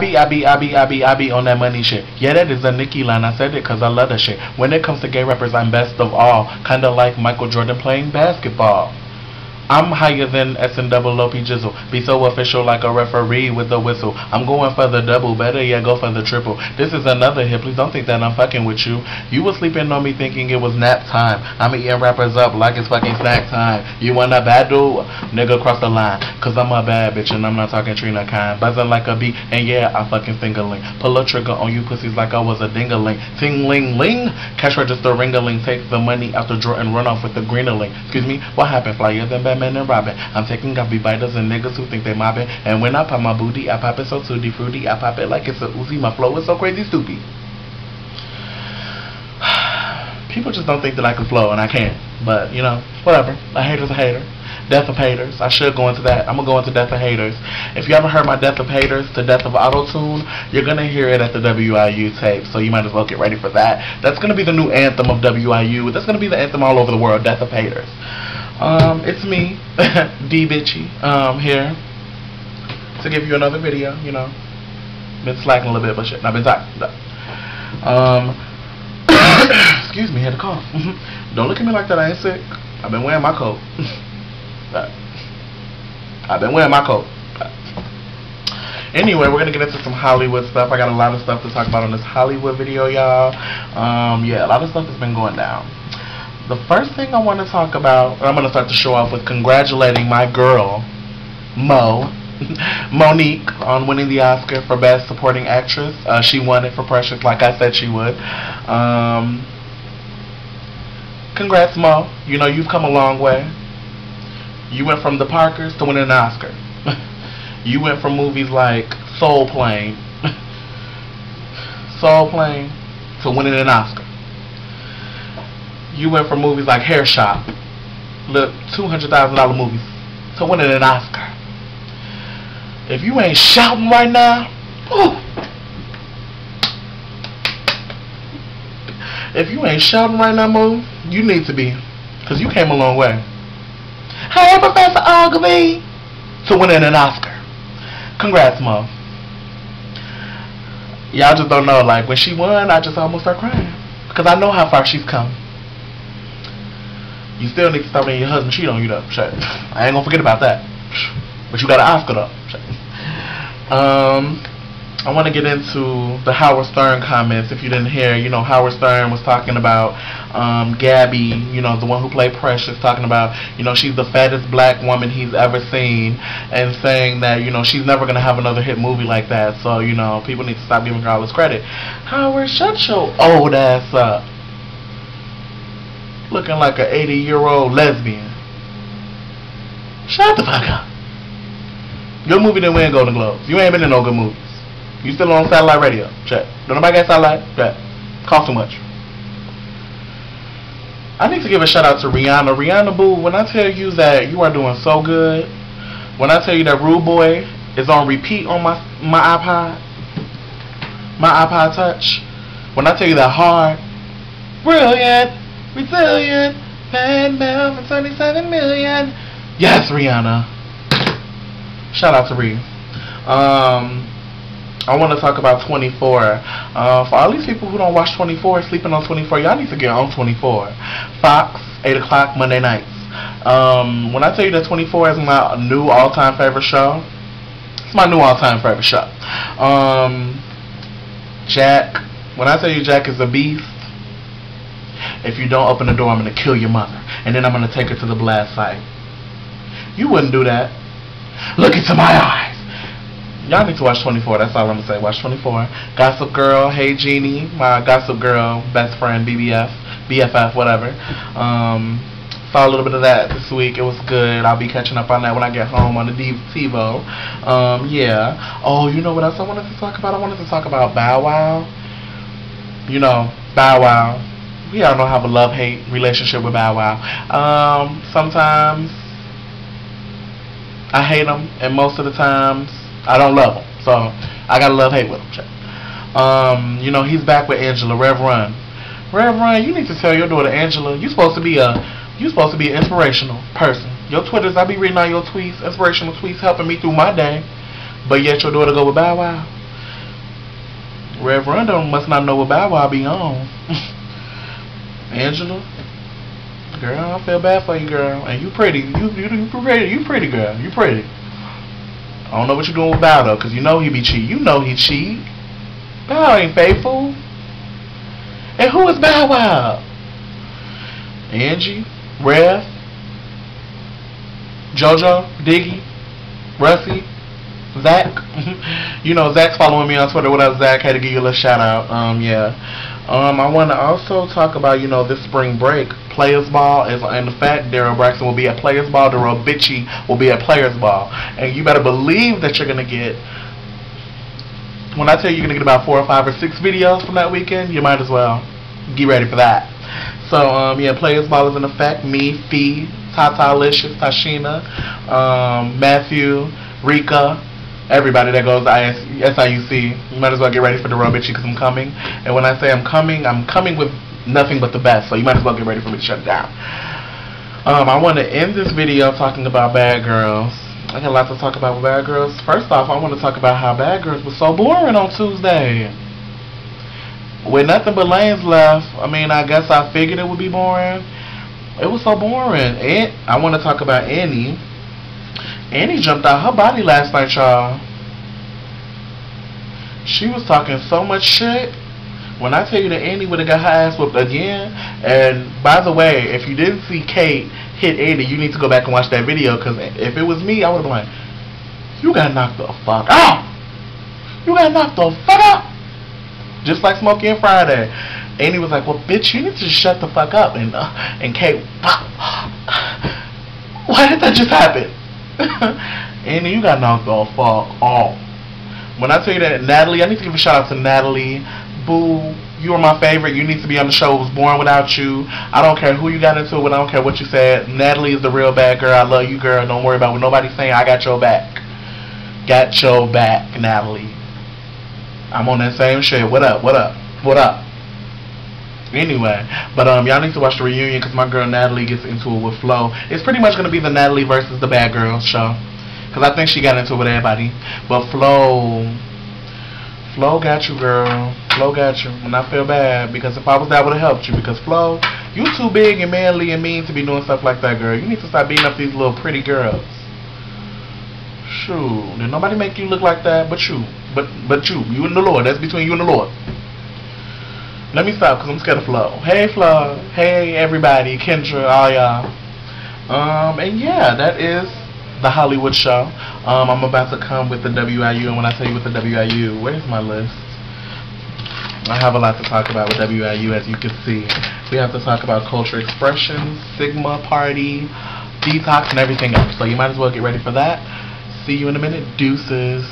be, I be, I be, I be, I be on that money shit. Yeah, that is a Nicki line. I said it because I love that shit. When it comes to gay rappers, I'm best of all. Kinda like Michael Jordan playing basketball. I'm higher than S and double OP Jizzle. Be so official like a referee with a whistle. I'm going for the double, better yet go for the triple. This is another hit, please don't think that I'm fucking with you. You was sleeping on me thinking it was nap time. I'm eating rappers up like it's fucking snack time. You want a bad dude? Nigga cross the line. Cause I'm a bad bitch and I'm not talking Trina kind. Buzzing like a bee, and yeah, I fucking fingerling. Pull a trigger on you pussies like I was a dingaling. Ting ling ling. Cash register ringaling. Take the money out the drawer and run off with the greenerling. Excuse me, what happened? Flyer than Batman and Robin. I'm taking off biters and niggas who think they mobbing. And when I pop my booty, I pop it so tutti fruity. I pop it like it's a Uzi. My flow is so crazy stupid. People just don't think that I can flow, and I can't. But, you know, whatever. A hater's a hater. Death of Haters. I should go into that. I'm going to go into Death of Haters. If you haven't heard my Death of Haters to Death of Auto-Tune, you're going to hear it at the WIU tape. So you might as well get ready for that. That's going to be the new anthem of WIU. That's going to be the anthem all over the world, Death of Haters. Um, it's me, D Bitchy, um, here to give you another video, you know. Been slacking a little bit, but shit, I've been talking. Um, excuse me, had a cough. Don't look at me like that, I ain't sick. I've been wearing my coat. I've been wearing my coat. Anyway, we're gonna get into some Hollywood stuff. I got a lot of stuff to talk about on this Hollywood video, y'all. Um, yeah, a lot of stuff has been going down the first thing I want to talk about, I'm going to start the show off with congratulating my girl, Mo, Mo'Nique, on winning the Oscar for Best Supporting Actress. Uh, she won it for Precious, like I said she would. Um, congrats, Mo. You know, you've come a long way. You went from The Parkers to winning an Oscar. you went from movies like Soul Plane, Soul Plane, to winning an Oscar you went from movies like Hair Show, look, $200,000 movies, to winning an Oscar. If you ain't shouting right now, if you ain't shouting right now, Mo, you need to be, because you came a long way. Hey, Professor Ogilvy, to winning an Oscar. Congrats, Mo. Y'all just don't know, like, when she won, I just almost start crying. Because I know how far she's come. You still need to stop letting your husband cheat on you though. Shit. I ain't gonna forget about that. But you got an Oscar though. Shit. Um, I want to get into the Howard Stern comments. If you didn't hear, you know, Howard Stern was talking about um, Gabby, you know, the one who played Precious, talking about, you know, she's the fattest black woman he's ever seen, and saying that, you know, she's never going to have another hit movie like that. So, you know, people need to stop giving her all this credit. Howard, shut your old ass up looking like an 80 year old lesbian. Shut the fuck up. Good movie didn't win Golden Globes. You ain't been in no good movies. You still on satellite radio. Check. Don't nobody got satellite? Check. Cost too much. I need to give a shout out to Rihanna. Rihanna Boo, when I tell you that you are doing so good, when I tell you that Rude Boy is on repeat on my my iPod, my iPod Touch, when I tell you that hard, brilliant, resilient, fan mail for 27 million. Yes, Rihanna. Shout out to Ree. Um, I want to talk about 24. Uh, for all these people who don't watch 24, sleeping on 24, y'all need to get on 24. Fox, 8 o'clock Monday nights. Um, when I tell you that 24 is my new all-time favorite show, it's my new all-time favorite show. Um, Jack, when I tell you Jack is a beast, if you don't open the door, I'm going to kill your mother. And then I'm going to take her to the blast site. You wouldn't do that. Look into my eyes. Y'all need to watch 24. That's all I'm going to say. Watch 24. Gossip Girl. Hey, Jeannie. My Gossip Girl best friend, BBF. BFF, whatever. Um, saw a little bit of that this week. It was good. I'll be catching up on that when I get home on the TiVo. Um, yeah. Oh, you know what else I wanted to talk about? I wanted to talk about Bow Wow. You know, Bow Wow we all know I have a love hate relationship with Bow Wow. Um, sometimes I hate him, and most of the times I don't love him. So I got a love hate with him. Um, you know he's back with Angela Rev Run. Rev Run, you need to tell your daughter Angela you're supposed to be a you're supposed to be an inspirational person. Your Twitters, I be reading all your tweets, inspirational tweets, helping me through my day. But yet your daughter go with Bow Wow. Rev Rondo must not know what Bow Wow be on. Angela, girl, I feel bad for you, girl. And you pretty, you you you pretty, you pretty girl, you pretty. I don't know what you're doing with Bow though, cause you know he be cheat. You know he cheat. Bow ain't faithful. And who is Bow Wow? Angie, Rev, JoJo, Diggy, Russy, Zach. you know Zach's following me on Twitter. What up, Zach? Had to give you a little shout out. Um, yeah. Um, I want to also talk about you know this spring break. Players Ball is the fact Daryl Braxton will be at Players Ball. Daryl Bitchy will be at Players Ball, and you better believe that you're gonna get. When I tell you you're gonna get about four or five or six videos from that weekend, you might as well get ready for that. So um, yeah, Players Ball is in effect. Me, Fee, Tata Licious, Tashina, um, Matthew, Rika, everybody that goes to SIUC. You might as well get ready for the real bitchy because I'm coming. And when I say I'm coming, I'm coming with nothing but the best. So you might as well get ready for me to shut down. Um, I want to end this video talking about Bad Girls. I got a lot to talk about with Bad Girls. First off, I want to talk about how Bad Girls was so boring on Tuesday. With nothing but lanes left, I mean, I guess I figured it would be boring. It was so boring. And I want to talk about Annie. Annie jumped out her body last night, y'all. She was talking so much shit. When I tell you that Annie would have got her ass whooped again, and by the way, if you didn't see Kate hit Annie, you need to go back and watch that video, because if it was me, I would have been like, you got knocked the fuck out. You got knocked the fuck out. Just like Smokey and Friday. Annie was like, well, bitch, you need to shut the fuck up. And uh, and Kate, why did that just happen? Annie, you got knocked the fuck off. When I tell you that, Natalie, I need to give a shout out to Natalie. Boo, you are my favorite. You need to be on the show. I was born without you. I don't care who you got into it with. I don't care what you said. Natalie is the real bad girl. I love you, girl. Don't worry about what nobody's saying. I got your back. Got your back, Natalie. I'm on that same shit. What up? What up? What up? Anyway, but um, y'all need to watch the reunion because my girl Natalie gets into it with Flo. It's pretty much gonna be the Natalie versus the Bad Girls show, because I think she got into it with everybody. But Flo, Flo got you, girl. Flo got you, and I feel bad because if I was there, I would have helped you. Because Flo, you too big and manly and mean to be doing stuff like that, girl. You need to stop beating up these little pretty girls. Shoot, did nobody make you look like that but you? But but you, you and the Lord. That's between you and the Lord. Let me stop because I'm scared of Flo. Hey Flo. Hey everybody. Kendra, all y'all. Um, and yeah, that is the Hollywood show. Um, I'm about to come with the WIU, and when I tell you with the WIU, where's my list? I have a lot to talk about with WIU, as you can see. We have to talk about culture expressions, Sigma Party, Detox, and everything else. So you might as well get ready for that. See you in a minute. Deuces.